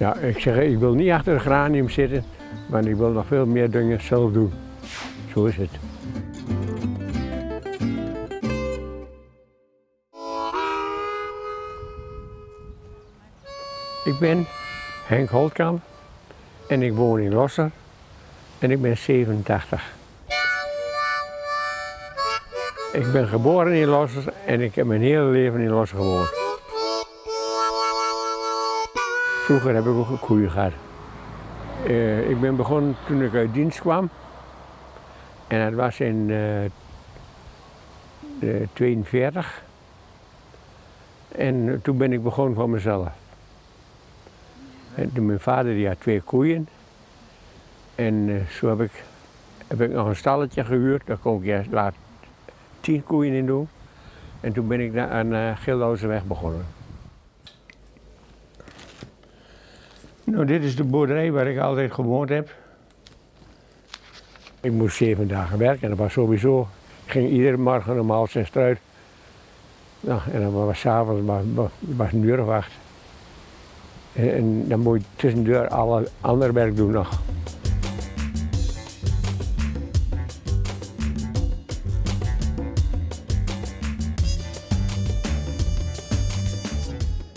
Ja, ik zeg, ik wil niet achter een granium zitten, maar ik wil nog veel meer dingen zelf doen. Zo is het. Ik ben Henk Holtkamp en ik woon in Losser en ik ben 87. Ik ben geboren in Losser en ik heb mijn hele leven in Losser gewoond. Vroeger heb ik ook koeien gehad. Eh, ik ben begonnen toen ik uit dienst kwam. En dat was in uh, 42. En toen ben ik begonnen voor mezelf. En toen mijn vader die had twee koeien. En eh, zo heb ik, heb ik nog een stalletje gehuurd. Daar kon ik eerst laat tien koeien in doen. En toen ben ik aan uh, Gildozeweg begonnen. Nou, dit is de boerderij waar ik altijd gewoond heb. Ik moest zeven dagen werken en dat was sowieso. Ik ging iedere morgen half zes eruit. Nou, en dan was s'avonds was een deurwacht. En, en dan moet je tussendoor alle ander werk doen nog.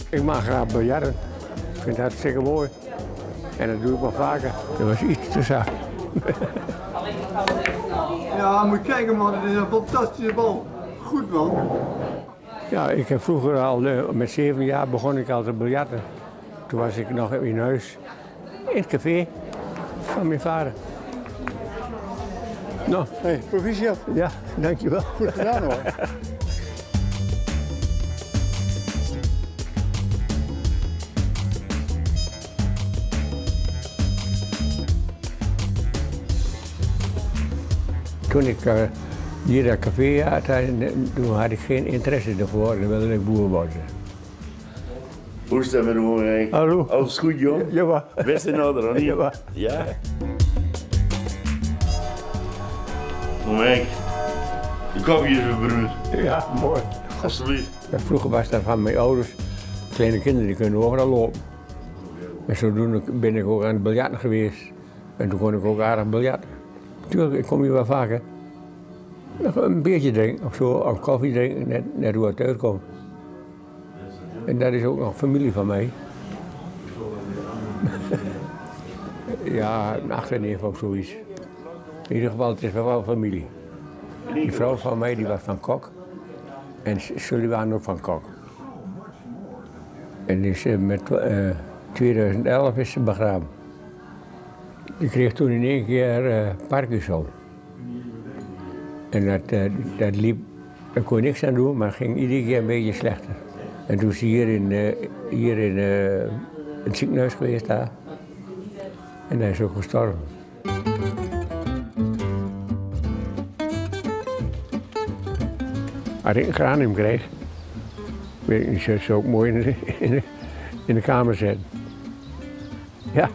Ik mag graag biljarten. Ik vind het hartstikke mooi. En dat doe ik wel vaker. Dat was iets te zacht. Ja, moet je kijken man, het is een fantastische bal. Goed man. Ja, ik heb vroeger al, eh, met zeven jaar begon ik al te biljarten. Toen was ik nog in huis, in het café van mijn vader. Nou, Hey, proficiat. ja, dankjewel. Goed gedaan hoor. Toen ik uh, hier dat café had, toen had ik geen interesse ervoor. Dan wilde ik boer worden. Hoe is het met de Hallo. Alles goed, jong? Jawel. Best in orde, niet? Jawel. Ja. Mike, de koffie is verbruikt. Ja, mooi. Alsjeblieft. Ja, vroeger was dat van mijn ouders. Kleine kinderen die kunnen overal lopen. En zodoende ben ik ook aan het biljarten geweest. En toen kon ik ook aardig biljarten. Tuurlijk, ik kom hier wel vaker. Een beetje drinken of zo, of koffie drinken, net, net hoe het uitkomt. En dat is ook nog familie van mij. ja, een achterneef of zoiets. In ieder geval, het is wel familie. Die vrouw van mij die was van Kok. En jullie waren ook van Kok. En is, eh, met uh, 2011 is ze begraven. Ik kreeg toen in één keer uh, Parkinson. En dat, uh, dat liep, daar kon je niks aan doen, maar ging iedere keer een beetje slechter. En toen is hij hier in, uh, hier in het ziekenhuis geweest daar. En hij is ook gestorven. Als ik een granium kreeg, weet ik niet, zou ik mooi in de, in de, in de kamer zetten. Ja.